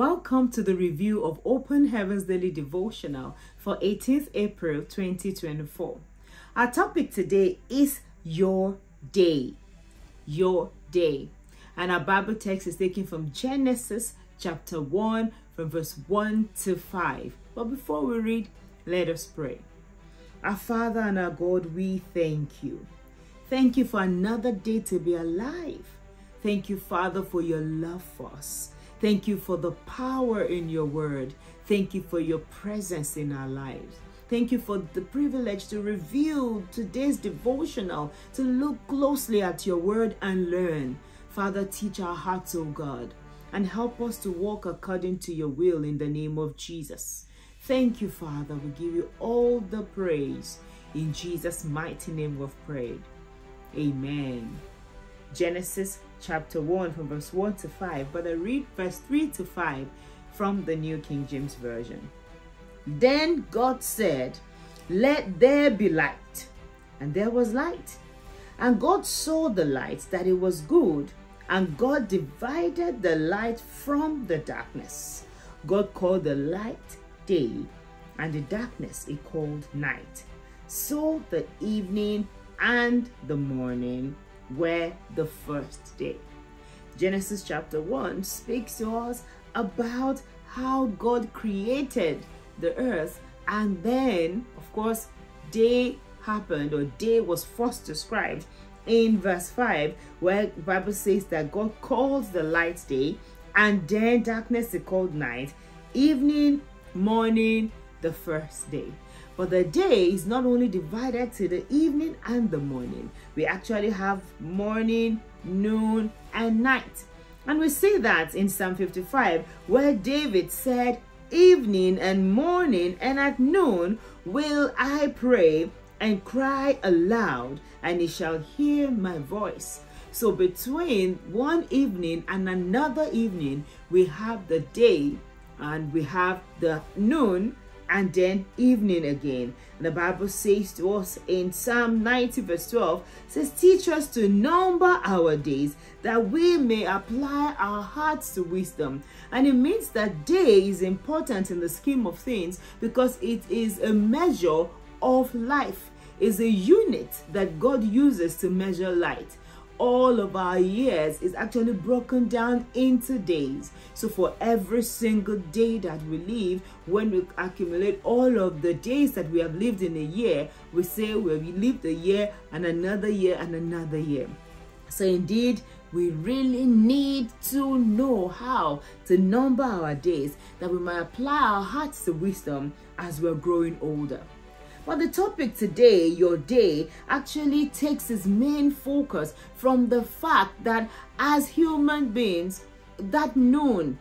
Welcome to the review of Open Heavens Daily Devotional for 18th April 2024. Our topic today is Your Day. Your Day. And our Bible text is taken from Genesis chapter 1 from verse 1 to 5. But before we read, let us pray. Our Father and our God, we thank you. Thank you for another day to be alive. Thank you, Father, for your love for us. Thank you for the power in your word. Thank you for your presence in our lives. Thank you for the privilege to review today's devotional, to look closely at your word and learn. Father, teach our hearts, O God, and help us to walk according to your will in the name of Jesus. Thank you, Father. We give you all the praise. In Jesus' mighty name we've prayed. Amen. Genesis chapter 1 from verse 1 to 5, but I read verse 3 to 5 from the New King James Version. Then God said, Let there be light. And there was light. And God saw the light that it was good, and God divided the light from the darkness. God called the light day, and the darkness he called night. So the evening and the morning were the first day. Genesis chapter 1 speaks to us about how God created the earth and then, of course, day happened or day was first described in verse 5 where Bible says that God calls the light day and then darkness is called night, evening, morning, the first day. But the day is not only divided to the evening and the morning. We actually have morning, noon, and night. And we see that in Psalm 55, where David said, Evening and morning and at noon will I pray and cry aloud, and he shall hear my voice. So between one evening and another evening, we have the day and we have the noon and then evening again. And the Bible says to us in Psalm 90 verse 12, says, teach us to number our days that we may apply our hearts to wisdom. And it means that day is important in the scheme of things because it is a measure of life, is a unit that God uses to measure light all of our years is actually broken down into days. So for every single day that we live, when we accumulate all of the days that we have lived in a year, we say well, we lived a year and another year and another year. So indeed, we really need to know how to number our days that we might apply our hearts to wisdom as we're growing older. But the topic today, your day, actually takes its main focus from the fact that as human beings, that noon,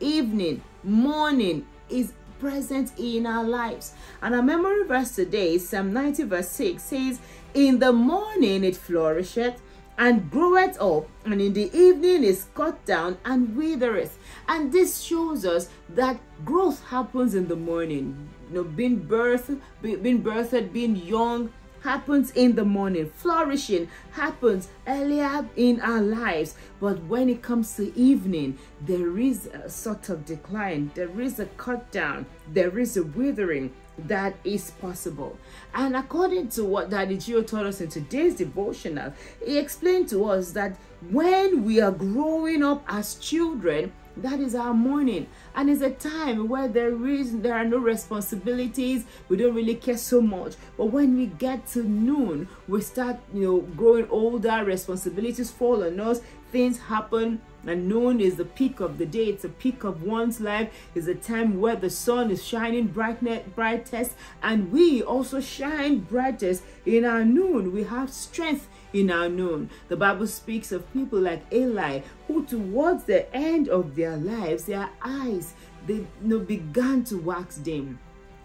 evening, morning is present in our lives. And our memory verse today, Psalm 90 verse 6 says, In the morning it flourisheth, and groweth up, and in the evening is cut down and withereth. And this shows us that growth happens in the morning. You know, being birthed, being birthed, being young happens in the morning. Flourishing happens earlier in our lives. But when it comes to evening, there is a sort of decline. There is a cut down. There is a withering that is possible. And according to what Daddy G.O. taught us in today's devotional, he explained to us that when we are growing up as children, that is our morning. And it's a time where there is there are no responsibilities. We don't really care so much. But when we get to noon we start you know growing older. Responsibilities fall on us. Things happen. And noon is the peak of the day. It's a peak of one's life. Is a time where the sun is shining brightest. And we also shine brightest. In our noon we have strength in our noon. The bible speaks of people like eli who towards the end of their lives their eyes they you know, began to wax dim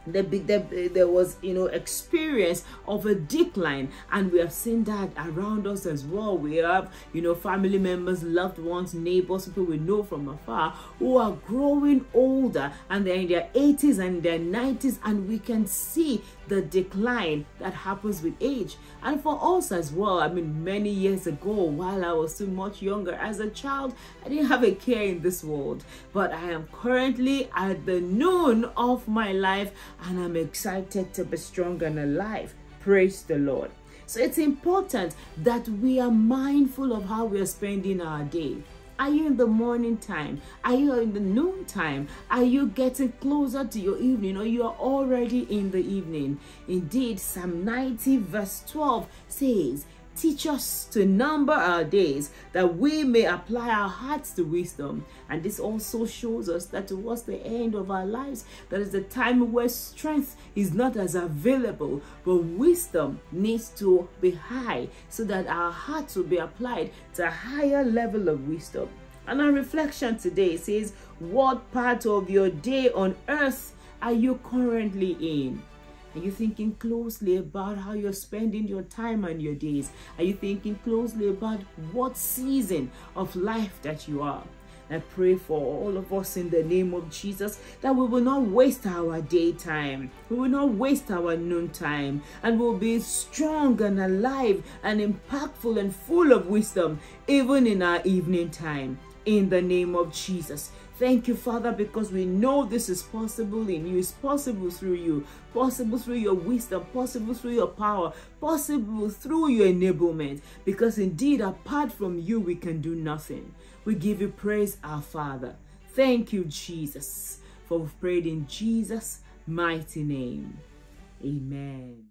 the big the, there was you know experience of a decline. And we have seen that around us as well. We have you know family members loved ones neighbors people we know from afar who are growing older. And they're in their 80s and their 90s and we can see the decline that happens with age. And for us as well i mean many years ago while i was too much younger as a child i didn't have a care in this world. But i am currently at the noon of my life and I'm excited to be strong and alive. Praise the Lord. So it's important that we are mindful of how we are spending our day. Are you in the morning time? Are you in the noon time? Are you getting closer to your evening or you are already in the evening? Indeed, Psalm 90 verse 12 says, Teach us to number our days that we may apply our hearts to wisdom. And this also shows us that towards the end of our lives, that is the time where strength is not as available, but wisdom needs to be high so that our hearts will be applied to a higher level of wisdom. And our reflection today says, What part of your day on earth are you currently in? Are you thinking closely about how you're spending your time and your days? Are you thinking closely about what season of life that you are? I pray for all of us in the name of Jesus that we will not waste our daytime. We will not waste our noontime. And we'll be strong and alive and impactful and full of wisdom even in our evening time. In the name of Jesus. Thank you, Father, because we know this is possible in you. It's possible through you, possible through your wisdom, possible through your power, possible through your enablement. Because indeed, apart from you, we can do nothing. We give you praise, our Father. Thank you, Jesus, for we've prayed in Jesus' mighty name. Amen.